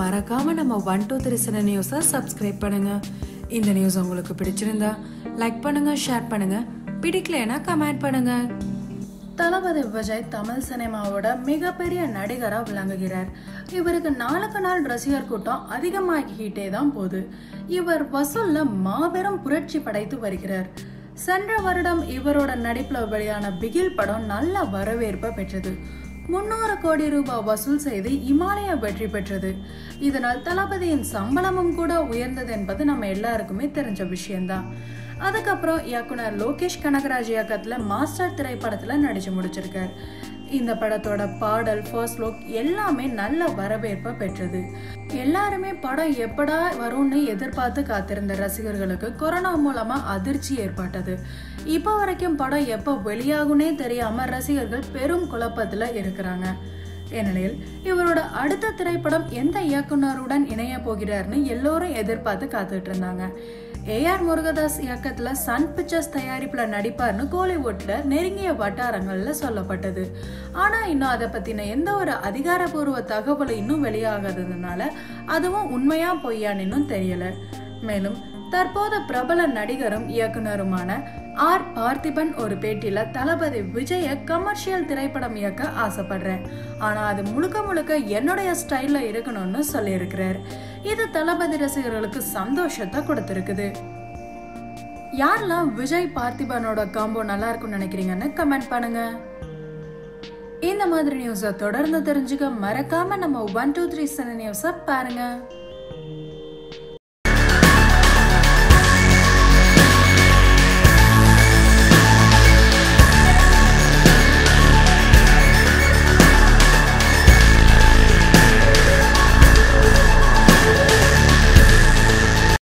மறக்காமல் நம்ம one two three சின நியூஸை சப்ஸ்கிரைப் பண்ணுங்க. இந்த நியூஸ் உங்களுக்கு பிடிச்சிருந்தா லைக் பண்ணுங்க ஷேர் பண்ணுங்க. பிடிக்கலைன்னா கமெண்ட் பண்ணுங்க. தளபதி விஜய் தமிழ் சினிமாவோட மிகப்பெரிய நடிகராக விளங்குகிறார். இவருக்கு நாளுக்கு நாள் ரசிகர் கூட்டம் அதிகமாகிக்கிட்டே தான் போகுது. இவர் வசூல்ல மாபெரும் புரட்சி படைத்து வருகிறார். சென்ற வருடம் இவரோட நடிப்பில் வெளியான பிகில் படம் நல்ல வரவேற்பை பெற்றது. முன்னூறு கோடி ரூபாய் வசூல் செய்து இமாலயா வெற்றி பெற்றது. இதனால் தளபதியின் சம்பளமும் கூட உயர்ந்தது என்பது நம்ம எல்லாருக்குமே தெரிஞ்ச விஷயம்தான். அதுக்கப்புறம் இயக்குனர் லோகேஷ் கனகராஜ் இயக்கத்தில் மாஸ்டர் திரைப்படத்தில் நடித்து முடிச்சிருக்கார். இந்த படத்தோட பாடல் ஃபர்ஸ்ட் லுக் எல்லாமே நல்ல வரவேற்பை பெற்றது. எல்லாருமே படம் எப்படா வரும்னு எதிர்பார்த்து காத்திருந்த ரசிகர்களுக்கு கொரோனா மூலமா அதிர்ச்சி ஏற்பட்டது. இப்போ வரைக்கும் படம் எப்போ வெளியாகுனே தெரியாம ரசிகர்கள் பெரும் குழப்பத்துல இருக்கிறாங்க. ஏனெனில் இவரோட அடுத்த திரைப்படம் எந்த இயக்குனருடன் இணைய போகிறார்னு எல்லோரும் எதிர்பார்த்து காத்துட்டு இருந்தாங்க. ஏஆர் முருகதாஸ் இயக்கத்துல சன் பிக்சர்ஸ் தயாரிப்புல நடிப்பார்னு கோலிவுட்ல நெருங்கிய வட்டாரங்கள்ல சொல்லப்பட்டது. ஆனா இன்னும் அதை பத்தின எந்த ஒரு அதிகாரப்பூர்வ தகவலும் இன்னும் வெளியாகாததுனால அதுவும் உண்மையா பொய்யான்னு இன்னும் தெரியல. மேலும் தற்போது பிரபல நடிகரும் இயக்குனருமான ஆர். பார்த்திபன் ஒரு பேட்டியில தளபதி விஜய கமர்ஷியல் திரைப்படம் இயக்க ஆசைப்படுறேன். ஆனா அது முழுக்க முழுக்க என்னுடைய ஸ்டைல்ல இருக்கணும்னு சொல்லியிருக்கிறார். இது தளபதி ரசிகர்களுக்கு சந்தோஷத்தை கொடுத்திருக்குது. யாரெல்லாம் விஜய் பார்த்திபனோட காம்போ நல்லா இருக்கும்னு நினைக்கிறீங்கன்னு கமெண்ட் பண்ணுங்க. இந்த மாதிரி நியூஸை தொடர்ந்து தெரிஞ்சுக்க மறக்காம நம்ம ஒன் டூ த்ரீ செவன் நியூஸை பாருங்க.